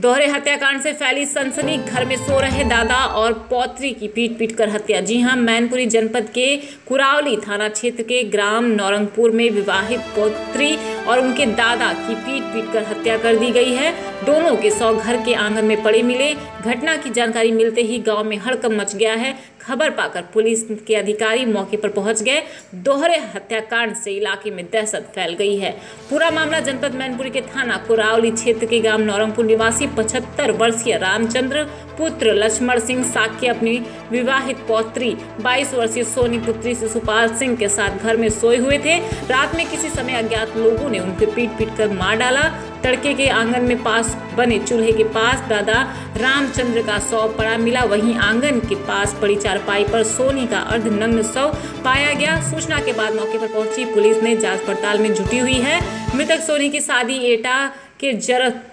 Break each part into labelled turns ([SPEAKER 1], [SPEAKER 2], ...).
[SPEAKER 1] दोहरे हत्याकांड से फैली सनसनी, घर में सो रहे दादा और पौत्री की पीट पीट कर हत्या। जी हाँ, मैनपुरी जनपद के कुरावली थाना क्षेत्र के ग्राम नौरंगपुर में विवाहित पौत्री और उनके दादा की पीट पीट कर हत्या कर दी गई है। दोनों के सौ घर के आँगन में पड़े मिले। घटना की जानकारी मिलते ही गाँव में हड़कम मच गया है। खबर पाकर पुलिस के अधिकारी मौके पर पहुँच गए। दोहरे हत्याकांड से इलाके में दहशत फैल गई है। पूरा मामला जनपद मैनपुरी के थाना कुरावली क्षेत्र के गाँव नौरंगपुर निवासी पचहत्तर वर्षीय रामचंद्र, पुत्र लक्ष्मण सिंह साक्य, अपनी विवाहित पौत्री 22 वर्षीय सोनी, पुत्री शिशुपाल सिंह के साथ घर में सोए हुए थे। रात में किसी समय अज्ञात लोगों ने उनके पीट पीट कर मार डाला। तड़के के आँगन में पास बने चूल्हे के पास दादा रामचंद्र का शव पड़ा मिला। वहीं आँगन के पास पड़ी चारपाई पर सोनी का अर्धनग्न शव पाया गया। सूचना के बाद मौके पर पहुँची पुलिस ने जाँच पड़ताल में जुटी हुई है। मृतक सोनी की शादी एटा के जरत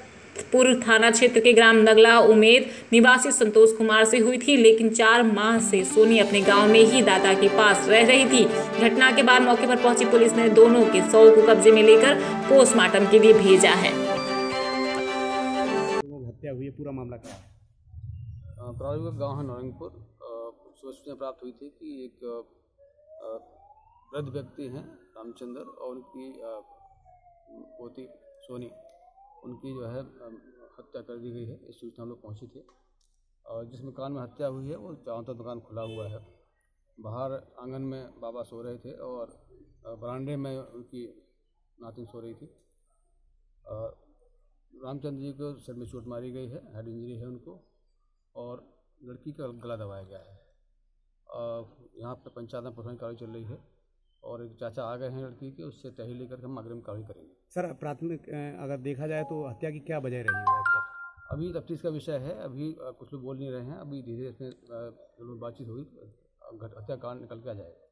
[SPEAKER 1] पूर्व थाना क्षेत्र के ग्राम नगला उमेद निवासी संतोष कुमार से हुई थी लेकिन चार माह से सोनी अपने गाँव में ही दादा के पास रह रही थी। घटना के बाद मौके पर पहुँची पुलिस ने दोनों के शव को कब्जे में लेकर पोस्टमार्टम के लिए भेजा है।
[SPEAKER 2] हत्या हुई पूरा मामला क्या है?
[SPEAKER 3] गाँव है नौरंगपुर। सूचना प्राप्त हुई थी कि एक वृद्ध व्यक्ति हैं रामचंद्र और उनकी पोती सोनी। उनकी जो है हत्या कर दी गई है। इस सूचना हम लोग पहुँची थे। और जिस मकान में हत्या हुई है, वो चारों तरफ़ दुकान खुला हुआ है। बाहर आँगन में बाबा सो रहे थे और बरामदे में उनकी नातिन सो रही थी। रामचंद्र जी को सिर में चोट मारी गई है, हेड इंजरी है उनको और लड़की का गला दबाया गया है। यहाँ पर पंचायत में प्रशासन कार्रवाई चल रही है। और एक चाचा आ गए हैं लड़की के उससे तही लेकर हम अग्रिम कार्रवाई करेंगे।
[SPEAKER 2] सर प्राथमिक अगर देखा जाए तो हत्या की क्या वजह रही है अब तक?
[SPEAKER 3] अभी तफ्तीश का विषय है अभी कुछ लोग बोल नहीं रहे हैं अभी धीरे धीरे इसमें बातचीत हुई हत्याकांड निकल के आ जाएगा।